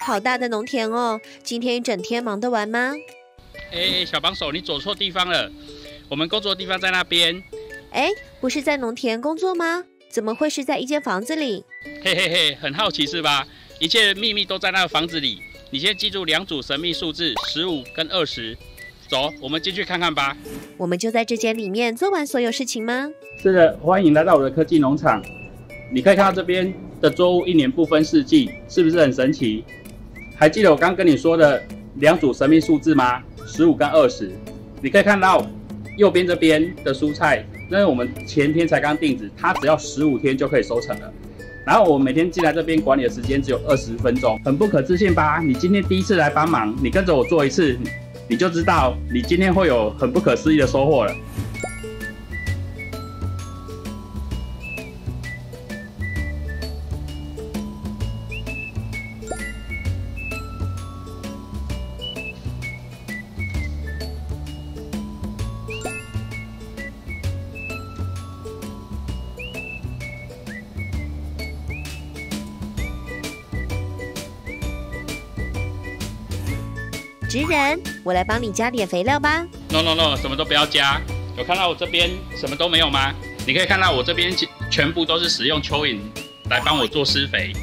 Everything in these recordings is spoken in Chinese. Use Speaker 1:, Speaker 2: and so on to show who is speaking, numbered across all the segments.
Speaker 1: 好大的农田哦！今天一整天忙得完吗？
Speaker 2: 哎，小帮手，你走错地方了。我们工作的地方在那边。
Speaker 1: 哎，不是在农田工作吗？怎么会是在一间房子里？
Speaker 2: 嘿嘿嘿，很好奇是吧？一切秘密都在那个房子里。你先记住两组神秘数字：十五跟二十。走，我们进去看看吧。
Speaker 1: 我们就在这间里面做完所有事情吗？
Speaker 2: 是的，欢迎来到我的科技农场。你可以看到这边的作物一年不分四季，是不是很神奇？还记得我刚跟你说的两组神秘数字吗？十五跟二十。你可以看到右边这边的蔬菜，那是我们前天才刚定植，它只要十五天就可以收成了。然后我每天进来这边管理的时间只有二十分钟，很不可置信吧？你今天第一次来帮忙，你跟着我做一次，你就知道你今天会有很不可思议的收获了。
Speaker 1: 职人，我来帮你加点肥料吧。
Speaker 2: No No No，什么都不要加。有看到我这边什么都没有吗？你可以看到我这边全全部都是使用蚯蚓来帮我做施肥。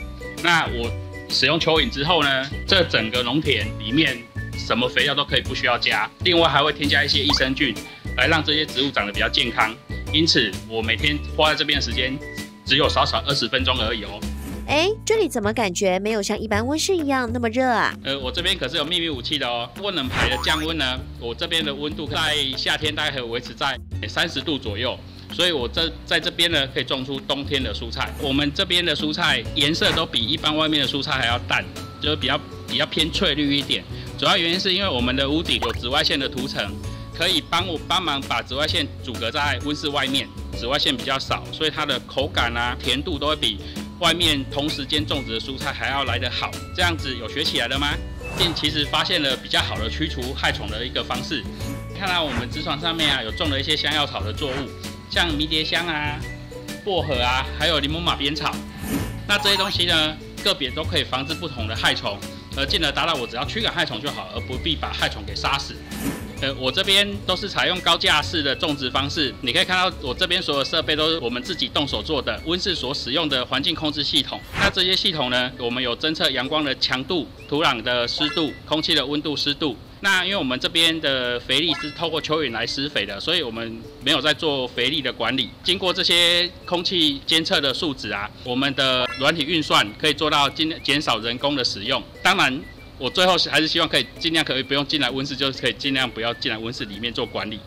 Speaker 2: 那我使用蚯蚓之后呢，这整个农田里面什么肥料都可以不需要加。另外还会添加一些益生菌，来让这些植物长得比较健康。因此我每天花在这边的时间只有少少二十分钟而已哦。
Speaker 1: 哎，这里怎么感觉没有像一般温室一样那么热啊？
Speaker 2: 呃，我这边可是有秘密武器的哦。温冷排的降温呢，我这边的温度在夏天大概可以维持在三十度左右，所以我这在这边呢可以种出冬天的蔬菜。我们这边的蔬菜颜色都比一般外面的蔬菜还要淡，就是比较比较偏翠绿一点。主要原因是因为我们的屋顶有紫外线的涂层，可以帮我帮忙把紫外线阻隔在温室外面，紫外线比较少，所以它的口感啊、甜度都会比。外面同时间种植的蔬菜还要来得好，这样子有学起来了吗？并其实发现了比较好的驱除害虫的一个方式。看到我们植床上面啊，有种了一些香药草的作物，像迷迭香啊、薄荷啊，还有柠檬马鞭草。那这些东西呢，个别都可以防治不同的害虫，而进而达到我只要驱赶害虫就好，而不必把害虫给杀死。呃，我这边都是采用高架式的种植方式，你可以看到我这边所有设备都是我们自己动手做的。温室所使用的环境控制系统，那这些系统呢，我们有侦测阳光的强度、土壤的湿度、空气的温度、湿度。那因为我们这边的肥力是透过蚯蚓来施肥的，所以我们没有在做肥力的管理。经过这些空气监测的数值啊，我们的软体运算可以做到减减少人工的使用。当然。我最后是还是希望可以尽量可以不用进来温室，就是可以尽量不要进来温室里面做管理。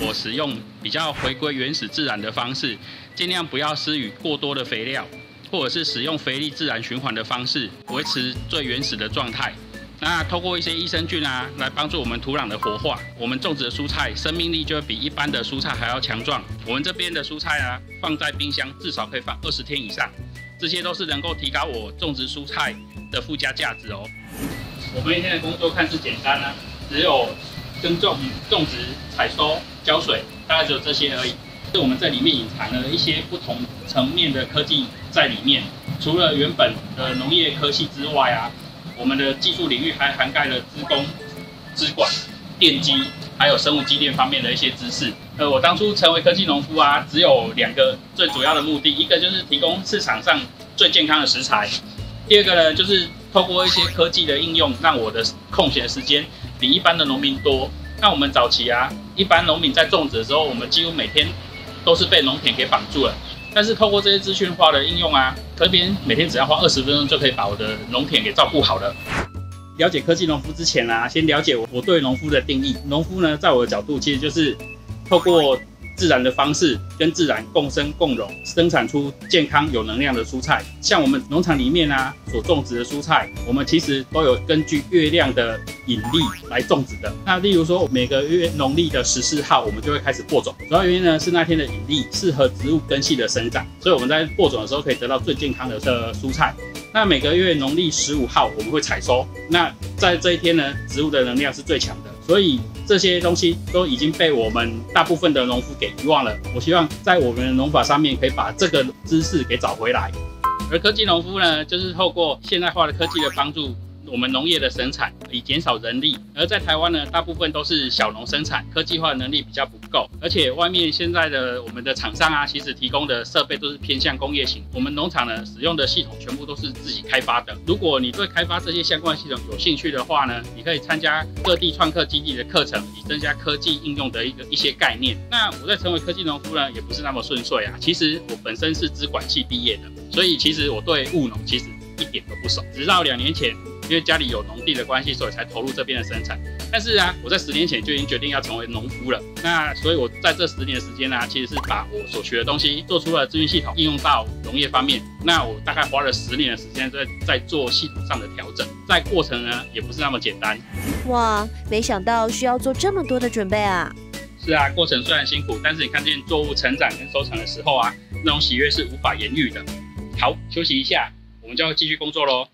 Speaker 2: 我使用比较回归原始自然的方式，尽量不要施予过多的肥料，或者是使用肥力自然循环的方式，维持最原始的状态。那透过一些益生菌啊，来帮助我们土壤的活化，我们种植的蔬菜生命力就会比一般的蔬菜还要强壮。我们这边的蔬菜啊，放在冰箱至少可以放二十天以上，这些都是能够提高我种植蔬菜的附加价值哦。我们一天的工作看似简单啊，只有耕种、种植、采收、浇水，大概只有这些而已。是我们在里面隐藏了一些不同层面的科技在里面。除了原本的农业科技之外啊，我们的技术领域还涵盖了资工、资管、电机，还有生物机电方面的一些知识。呃，我当初成为科技农夫啊，只有两个最主要的目的，一个就是提供市场上最健康的食材，第二个呢就是。透过一些科技的应用，让我的空闲时间比一般的农民多。那我们早期啊，一般农民在种植的时候，我们几乎每天都是被农田给绑住了。但是透过这些资讯化的应用啊，这边每天只要花二十分钟就可以把我的农田给照顾好了。了解科技农夫之前啊，先了解我对农夫的定义。农夫呢，在我的角度，其实就是透过。自然的方式跟自然共生共荣，生产出健康有能量的蔬菜。像我们农场里面啊所种植的蔬菜，我们其实都有根据月亮的引力来种植的。那例如说每个月农历的十四号，我们就会开始播种。主要原因呢是那天的引力适合植物根系的生长，所以我们在播种的时候可以得到最健康的的蔬菜。那每个月农历十五号我们会采收。那在这一天呢，植物的能量是最强的，所以。这些东西都已经被我们大部分的农夫给遗忘了。我希望在我们的农法上面可以把这个知识给找回来。而科技农夫呢，就是透过现代化的科技的帮助，我们农业的生产，以减少人力。而在台湾呢，大部分都是小农生产，科技化能力比较不够，而且外面现在的我们的厂商啊，其实提供的设备都是偏向工业型，我们农场呢使用的系统全部都是自己开发的。如果你对开发这些相关系统有兴趣的话呢，你可以参加各地创客基地的课程，以增加科技应用的一个一些概念。那我在成为科技农夫呢，也不是那么顺遂啊。其实我本身是资管系毕业的，所以其实我对务农其实一点都不熟，直到两年前。因为家里有农地的关系，所以才投入这边的生产。但是啊，我在十年前就已经决定要成为农夫了。那所以，我在这十年的时间呢，其实是把我所学的东西做出了资讯系统，应用到农业方面。那我大概花了十年的时间在在做系统上的调整，在过程呢也不是那么简单。
Speaker 1: 哇，没想到需要做这么多的准备啊！
Speaker 2: 是啊，过程虽然辛苦，但是你看见作物成长跟收成的时候啊，那种喜悦是无法言喻的。好，休息一下，我们就要继续工作喽。